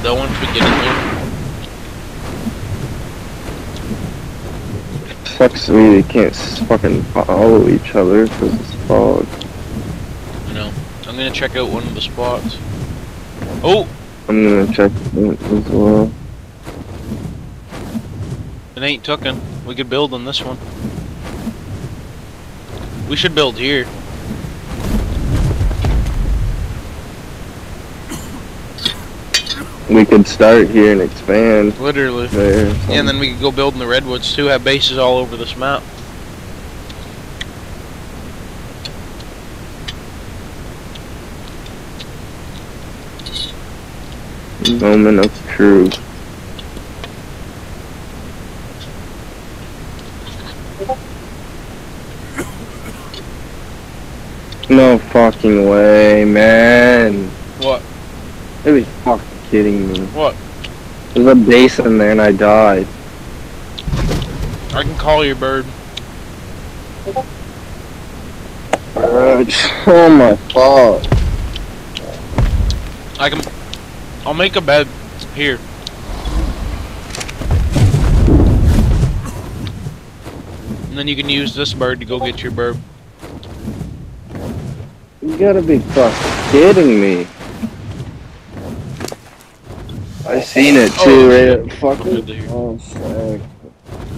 it though once we get in there. Sucks we can't fucking follow each other because it's fog. You know, I'm gonna check out one of the spots. Oh, I'm gonna check it as well. it ain't tooken. We could build on this one. We should build here. We could start here and expand Literally. there. Yeah, and then we could go build in the redwoods too. Have bases all over this map. Moment of truth. No fucking way, man. What? Are you fucking kidding me? What? There's a base in there and I died. I can call your bird. Uh, oh my fuck. I can. I'll make a bed here. And then you can use this bird to go get your bird. You gotta be fucking kidding me. I seen it Oh, too, shit. right? Fucking. Good to. Oh, sick.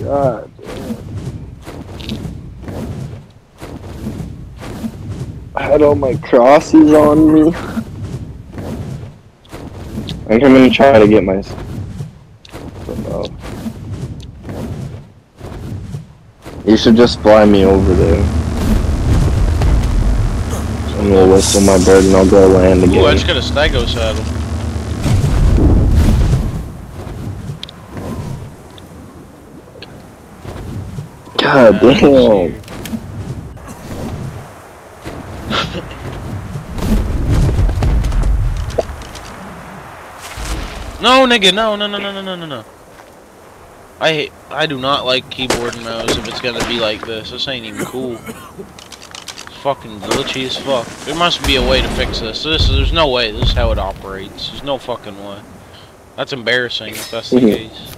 God damn. I had all my crosses on me. I think I'm gonna try to get my. Oh. You should just fly me over there. I'm gonna whistle my bird and I'll go land again. Ooh, I just got a stego saddle. God damn. No, nigga, no, no, no, no, no, no, no. I I do not like keyboard and mouse if it's gonna be like this. This ain't even cool. It's fucking glitchy as fuck. There must be a way to fix this. This there's no way. This is how it operates. There's no fucking way. That's embarrassing if that's the case.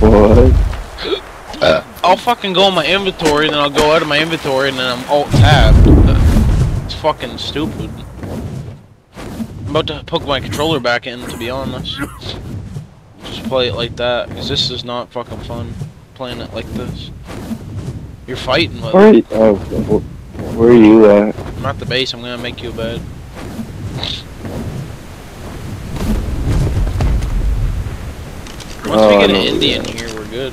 What? Uh. I'll fucking go in my inventory, and then I'll go out of my inventory, and then I'm alt tabbed. It's fucking stupid. I'm about to hook my controller back in, to be honest. Just play it like that, because this is not fucking fun, playing it like this. You're fighting with Where, oh, where are you at? I'm at the base, I'm gonna make you a bed. Once we Oh, I get an Indian here, we're good.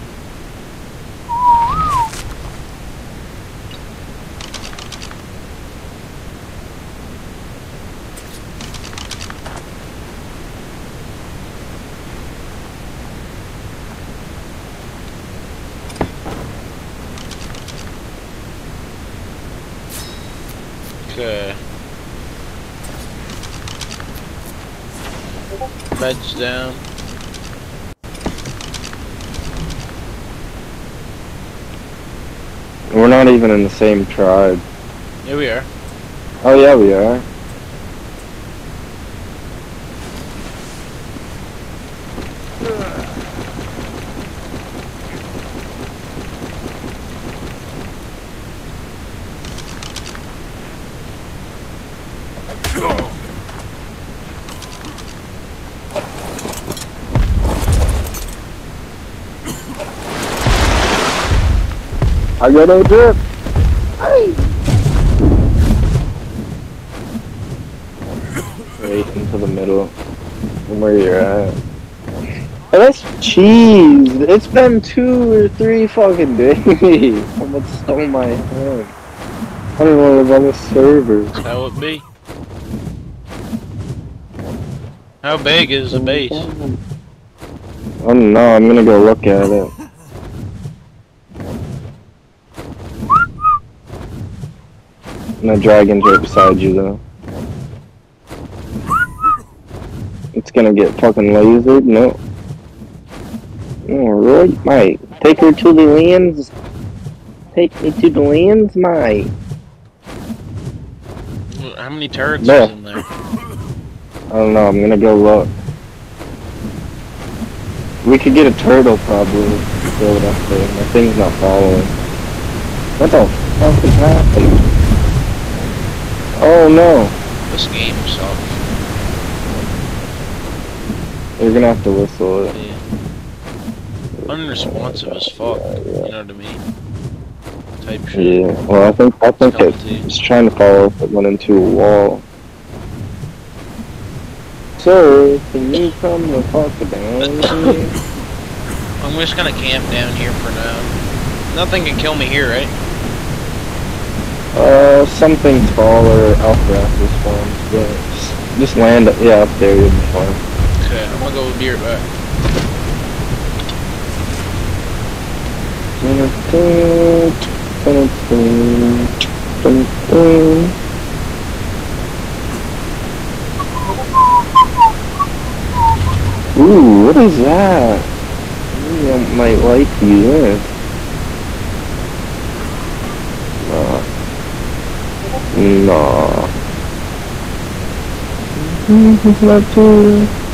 Okay. Beds down. We're not even in the same tribe. Here we are. Oh yeah, we are. I got no drip. Right into the middle from where you're at. Oh, that's cheese. It's been two or three fucking days. Someone stole my hand. I don't know if on the server. That's how it be. How big is the base? Oh, I don't know. I'm gonna go look at it. No dragon's right beside you though. It's gonna get fucking lasered. No. Oh, Alright, mate. Take her to the lands. Take me to the lands, mate. How many turrets No. is in there? I don't know. I'm gonna go look. We could get a turtle probably. It up there. My thing's not following. What the fuck is happening? Oh no. This game sucks. You're gonna have to whistle it. Yeah. Unresponsive as fuck. You know what I mean? Type shit. Yeah. Well, I think I think Skeleton. it's trying to follow if it went into a wall. So, can you come the fuck down? I'm just gonna camp down here for now. Nothing can kill me here, right? Uh, something taller, Alpharaptor spawns, but just, just land, yeah, up there, you'll be fine. Okay, I'm gonna go be right back. Ooh, what is that? Maybe I might like you this. Nah. Mm-hmm. Nah. Not too.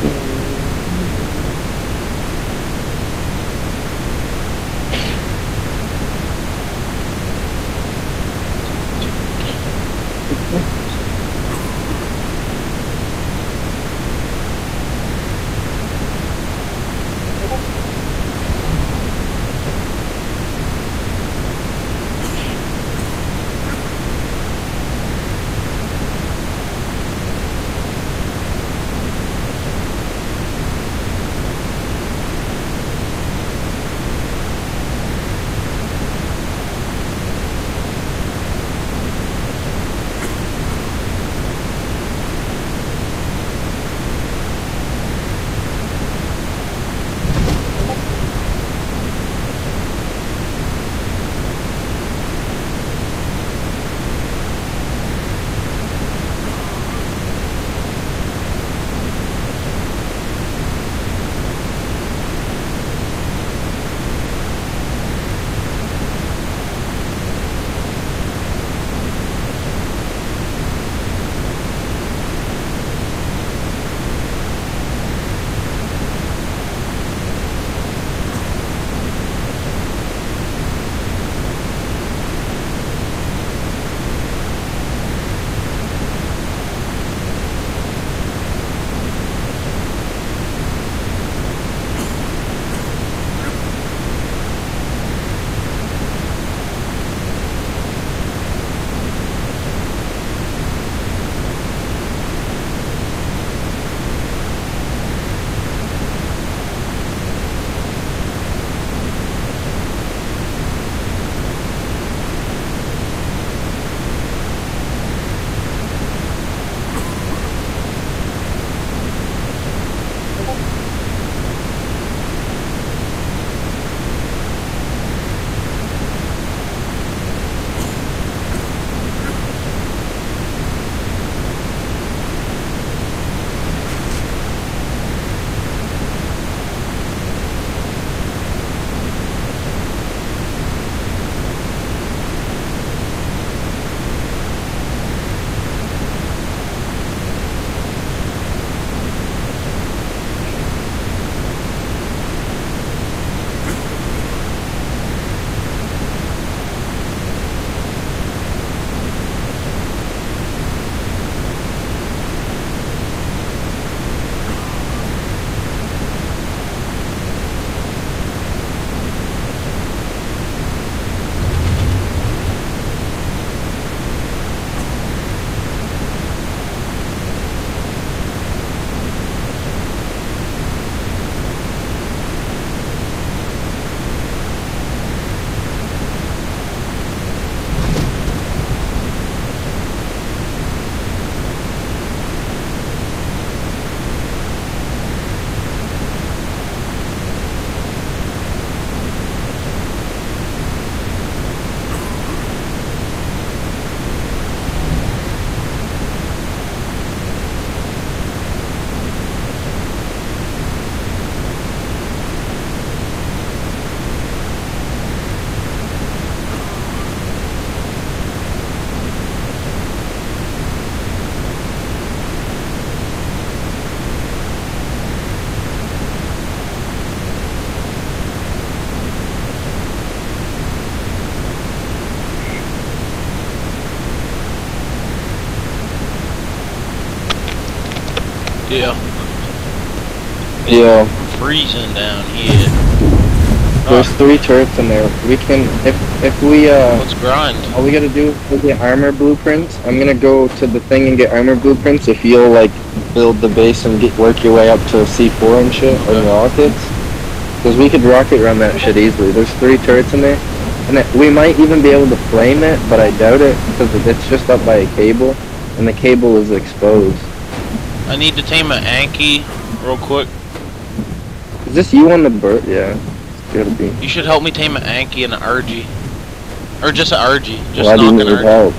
Yeah. Yeah. Freezing down here. There's three turrets in there. We can, if if we uh, let's grind. all we gotta do is get armor blueprints. I'm gonna go to the thing and get armor blueprints. If you'll like build the base and get work your way up to C4 and shit or Okay. rockets, because we could rocket run that shit easily. There's three turrets in there, and it, we might even be able to flame it, but I doubt it because it's just up by a cable, and the cable is exposed. I need to tame an Anki real quick. Is this you on the bird? Yeah, it's gotta be. You should help me tame an Anki and an RG. Or just an RG. Just Why do you knock an need RG. help?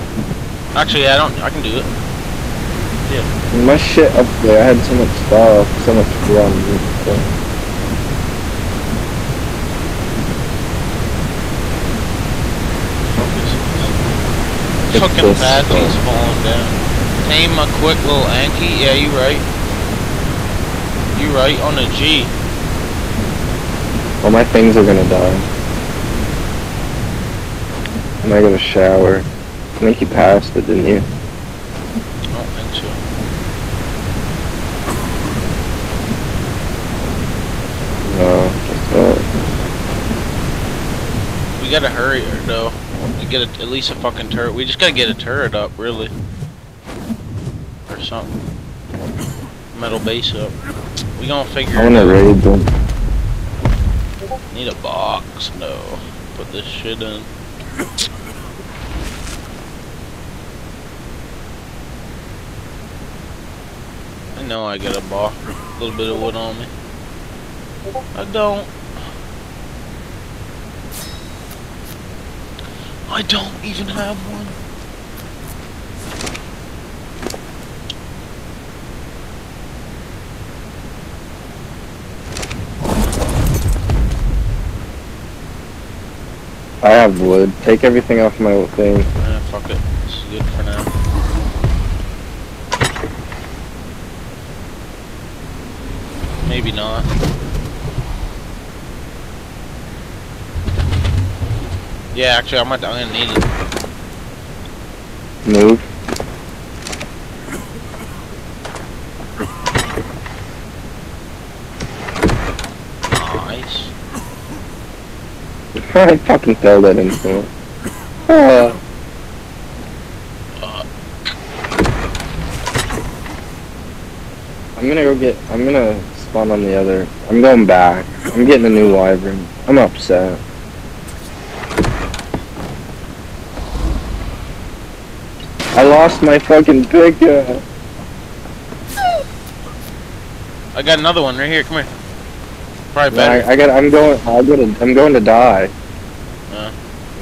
Actually, I don't. I can do it. Yeah. My shit up there, I had so much stuff, so much rum. Focus. It's Fucking this, fatty's uh, falling down. Tame a quick little Anki. Yeah, you right. You right on a G. All my things are gonna die. And I gonna shower. I think you passed it, didn't you? I don't think so. No, just that. We gotta hurry though. To get a, at least a fucking turret. We just gotta get a turret up, really. Or something. Metal base up. We gonna figure I wanna out. raid them. Need a box, no. Put this shit in. I know I got a box, a little bit of wood on me. I don't. I don't even have one. I have wood. Take everything off my thing. Eh, fuck it. This is good for now. Maybe not. Yeah, actually, I might. I'm gonna need it. Move. Nice. I fucking fell that into it. Uh, Uh, I'm gonna go get. I'm gonna spawn on the other. I'm going back. I'm getting a new wyvern. I'm upset. I lost my fucking pickup. I got another one right here. Come here. Probably I, better. I got. I'm going. I got. I'm going to die.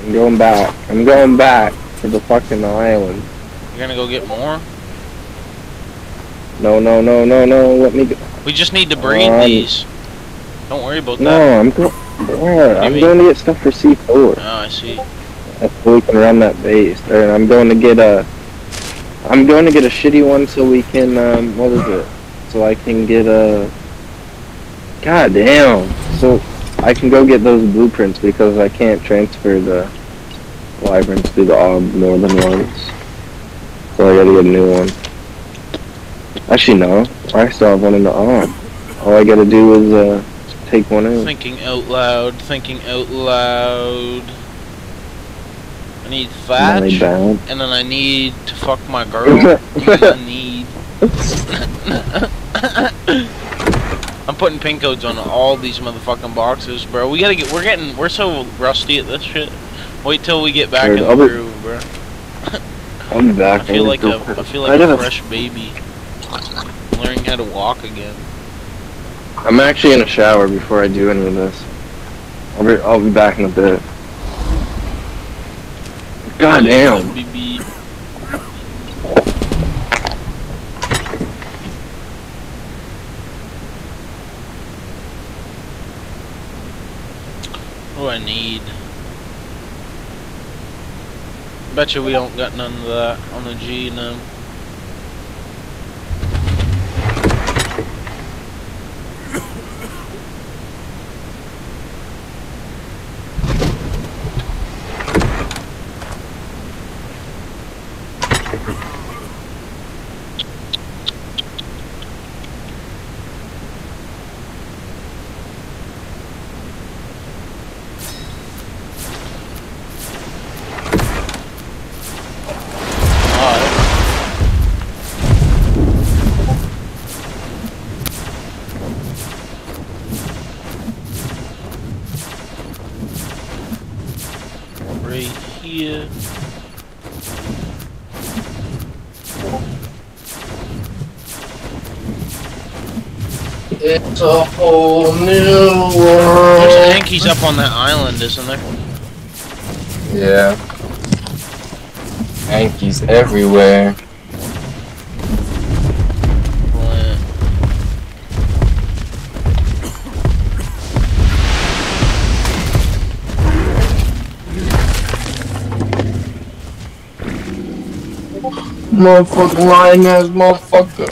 I'm going back. I'm going back to the fucking island. You're gonna go get more. No, no, no, no, no. Let me go. We just need to breed Um, these. Don't worry about that. No, I'm going. Where? I'm mean? going to get stuff for C4. Oh, I see. So we can run that base. And I'm going to get a. I'm going to get a shitty one so we can. Um, what is it? So I can get a. God damn. So I can go get those blueprints because I can't transfer the wyverns to the ob more than once. So I gotta get a new one. Actually, no. I still have one in the ob. All I gotta do is uh, take one out. Thinking out loud. Thinking out loud. I need And then I thatch, and then I need to fuck my girl. and I need. I'm putting pin codes on all these motherfucking boxes, bro. We gotta get. We're getting. We're so rusty at this shit. Wait till we get back Dude, in the groove, bro. I'll be back. I feel like a. feel like a a- fresh baby. Learning how to walk again. I'm actually in a shower before I do any of this. I'll be, I'll be back in a bit. God damn. Need? Bet you we don't got none of that on the G now. Yeah. It's a whole new world. There's world. Yankees up on that island, isn't there? Yeah. Yankees everywhere. Motherfucking lying ass motherfucker.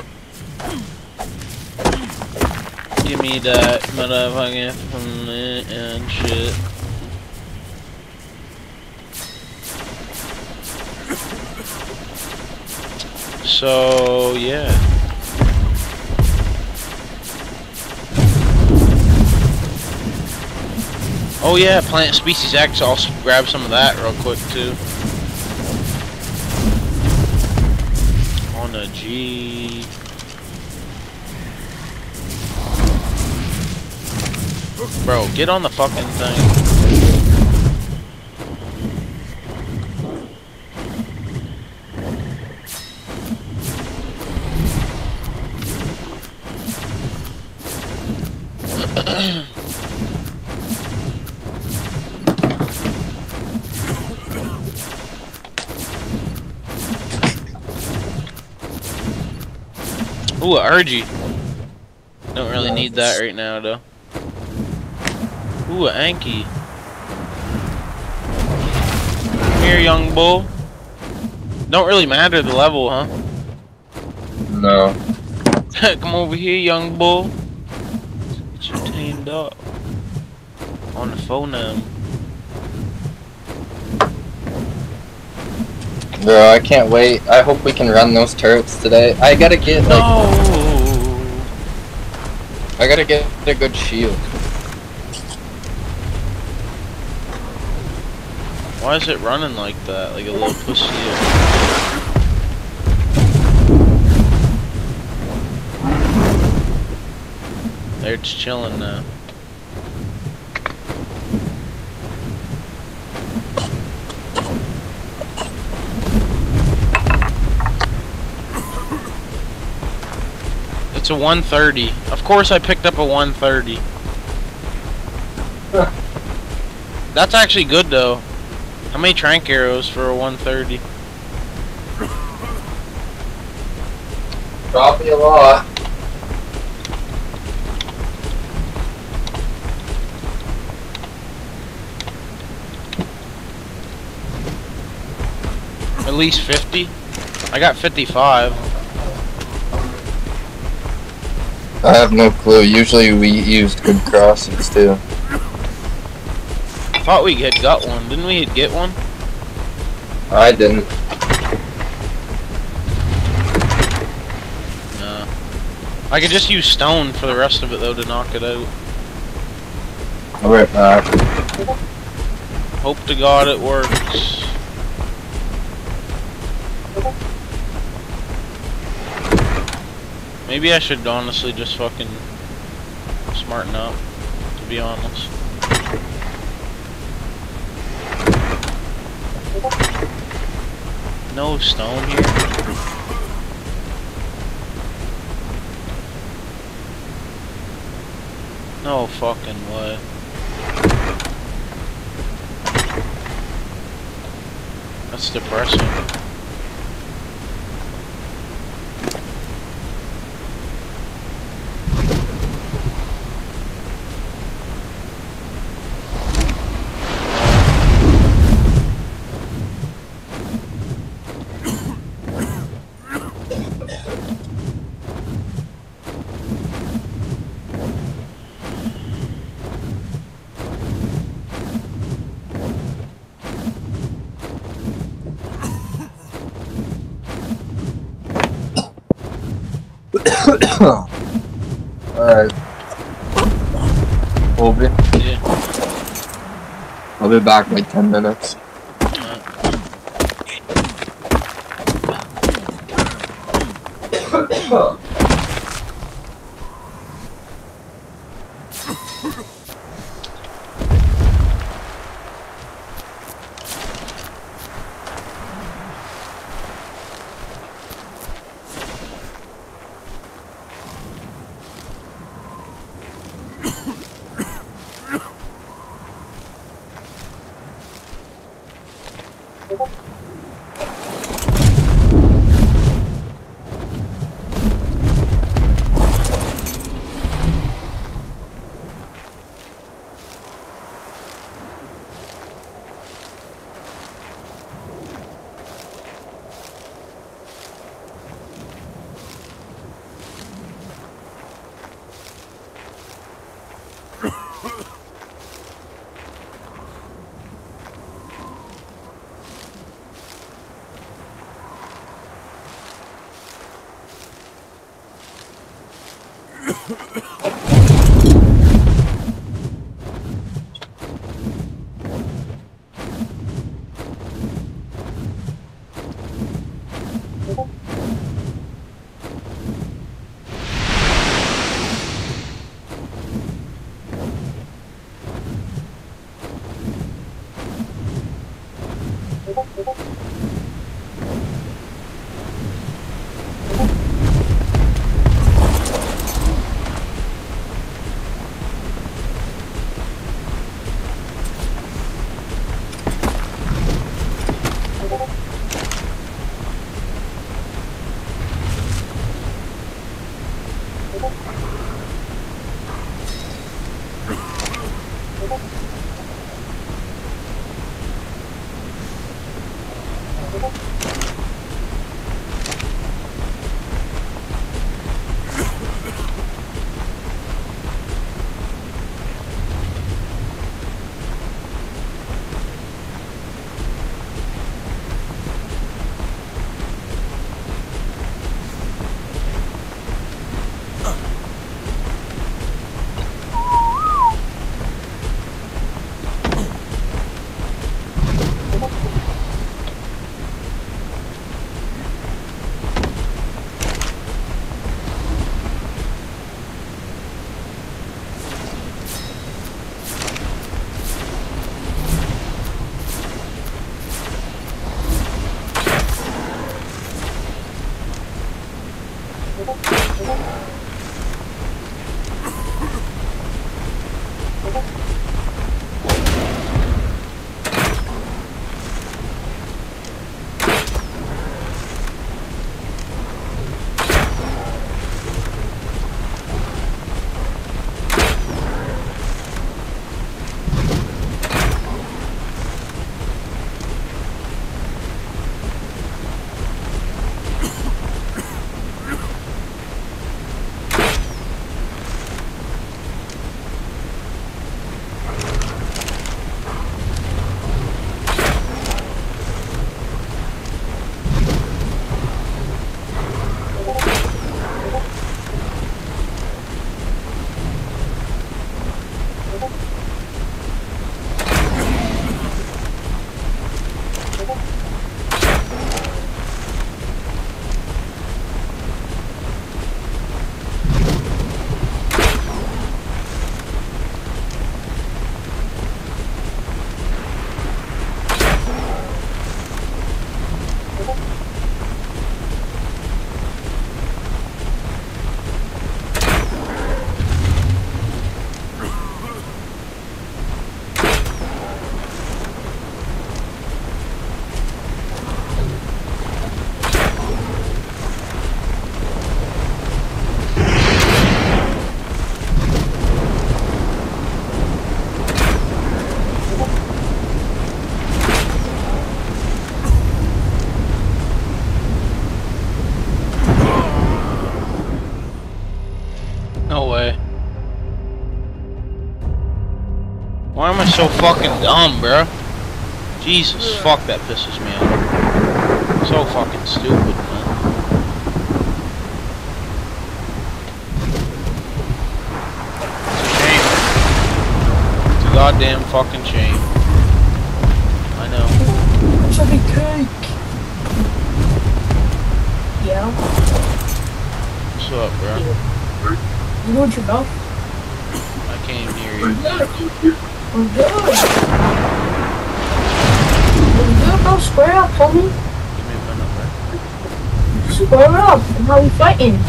Give me that motherfucking mm, and shit. So yeah. Oh yeah, Plant Species X. I'll grab some of that real quick too. G. Bro, get on the fucking thing. Ooh, a Don't really need that right now, though. Ooh, a Anki. Come here, young bull. Don't really matter the level, huh? No. Come over here, young bull. Get you tamed up. On the phone now. Bro, I can't wait. I hope we can run those turrets today. I gotta get like No! I gotta get a good shield. Why is it running like that? Like a little pussy? There, it's chilling now. A 130. Of course I picked up a 130. That's actually good though. How many trank arrows for a 130? Probably a lot. At least 50? I got 55. I have no clue. Usually we used good crosses too. I thought we had got one. Didn't we get one? I didn't. No. I could just use stone for the rest of it though to knock it out. I'll back. Hope to God it works. Maybe I should honestly just fucking smarten up, to be honest. No stone here. No fucking way. That's depressing. Alright. Obi, Yeah. I'll be back in like 10 minutes. No way. Why am I so fucking dumb, bro? Jesus, fuck, that pisses me off. So fucking stupid, man. It's a shame. It's a goddamn fucking shame. I know. It's a cake. Yeah. What's up, bro? You know what you're about? I can't hear you. Good. We're good. We're good, bro. Square up, homie. Give me my. Square up. How we fighting?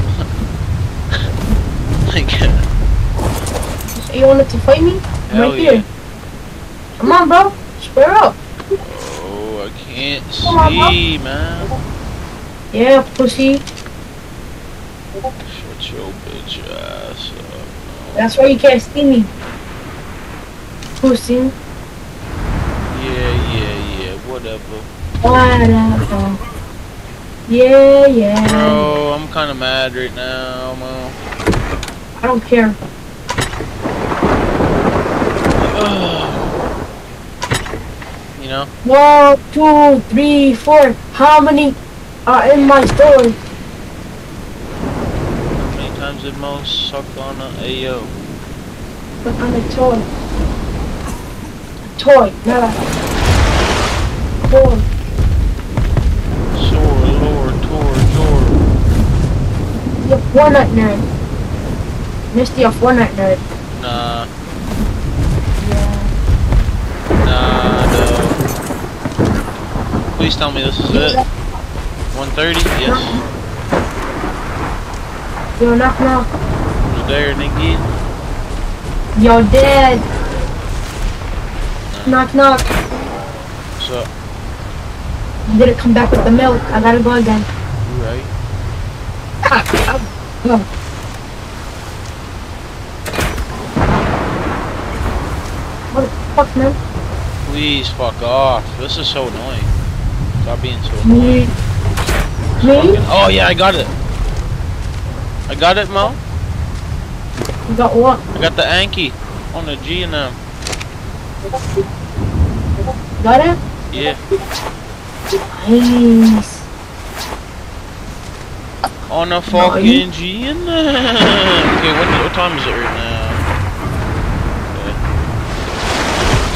Like, So you wanted to fight me? I'm Hell right here. Come on, bro. Square up. oh, I can't Come on, see, man. Yeah, pussy. Shut your bitch ass up. That's why you can't see me. Pussy. Yeah, yeah, yeah. Whatever. Whatever. Yeah, yeah. Bro, I'm kind of mad right now, man. I don't care. you know? One, two, three, four. How many are in my store? How many times did Mo suck on a AO? But on a toy. Toy, not a toy. Soar, lord, tor, jor. You're Fortnite nerd. Misty, a Fortnite nerd. Nah, Yeah. nah, no. Please tell me this is it. 130? Yes. Yo, knock knock. You there, Nicky? Yo, dead. Knock knock. What's up? You didn't come back with the milk. I gotta go again. You right? Oh. What the fuck, man? Please fuck off. This is so annoying. Stop being so annoying. Me? Me? Oh yeah, I got it. I got it, Mo. You got what? I got the Anki on the G and M. Got it? Yeah. Nice. On you- fucking G and M. Okay, what, what time is it right now? Okay.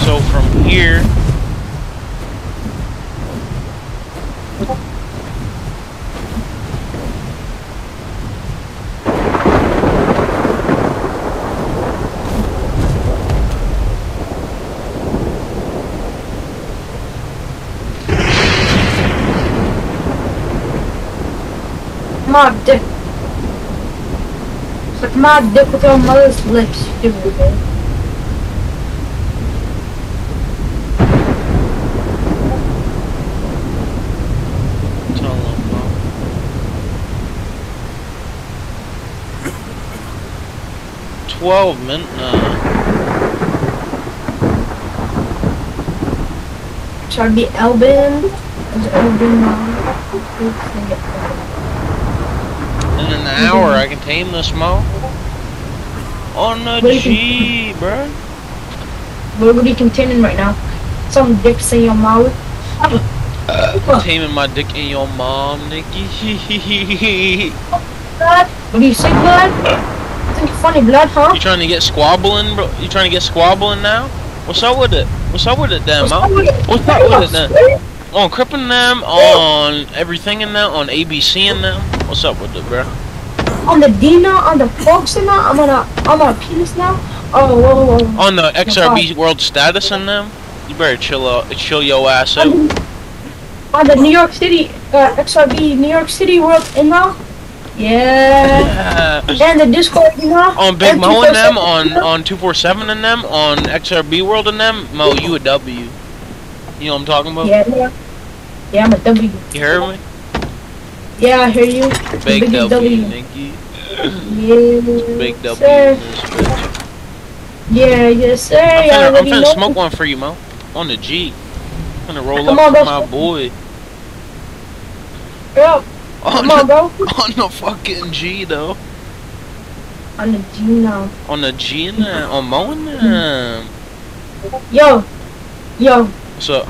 So from here. My dick. Suck my dick with your mother's lips, stupid bitch. Tell them, Mo. Twelve minutes. Nah. Should I be Elbin? Is Elbin now? An hour, I can tame this Mo. On the you G, bruh. What are you containing right now? Some dicks in your mouth? Taming my dick in your mom, Nikki. Blood? What do you say, blood? Think funny, blood, huh? you trying to get squabbling, bro? You trying to get squabbling now? What's up with it? What's up with it, then, Mo? What's up with it, then? On Crippin' them, on everything in them, on ABC in them. What's up with it, bro? On the D now, on the folks now, I'm on a, I'm on a penis now. Oh, whoa, whoa. On the XRB world status in them? You better chill out, chill your ass out. On the, on the New York City, uh, XRB New York City World in now. Yeah. Yeah. And the Discord, you know. On Big Mo and them, on on two four seven and them, on XRB World and them, Mo, you a W. You know what I'm talking about? Yeah, yeah. Yeah, I'm a W. You heard me? Yeah, I hear you. Big W, W. Yeah. Big W Sir. in this bitch. Yeah, yes, sir. I'm finna, I'm finna know. smoke one for you, Mo. On the G. I'm gonna roll Come up on, for bro. my boy. Bro, On come on, the, bro. on the fucking G, though. On the G now. On the G them. On Mo and them. Yo, yo, What's up?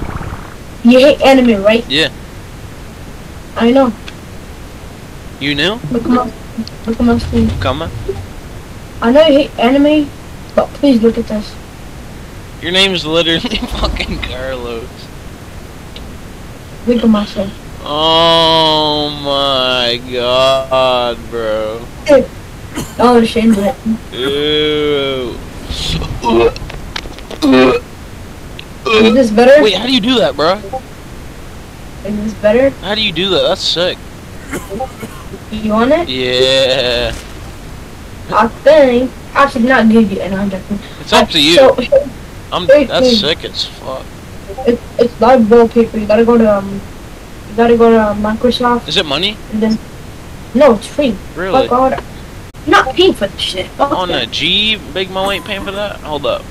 you hate anime, right? Yeah. I know. You knew? Look at my, look at my screen. Coming? I know you hate anime, but please look at this. Your name is literally fucking Carlos. Look at my screen. Oh my god, bro. Oh, shame it. Ew. Is this better? Wait, how do you do that, bro? Is this better? How do you do that? That's sick. You want it? Yeah. I think I should not give you an hundred. It's up to you. So I'm that's sick as fuck. it, it's live wallpaper. You gotta go to um, you gotta go to Microsoft Is it money? and then no, it's free. Really? Fuck all that. Not paying for this shit. Fuck On that. the G, Big Mo ain't paying for that? Hold up.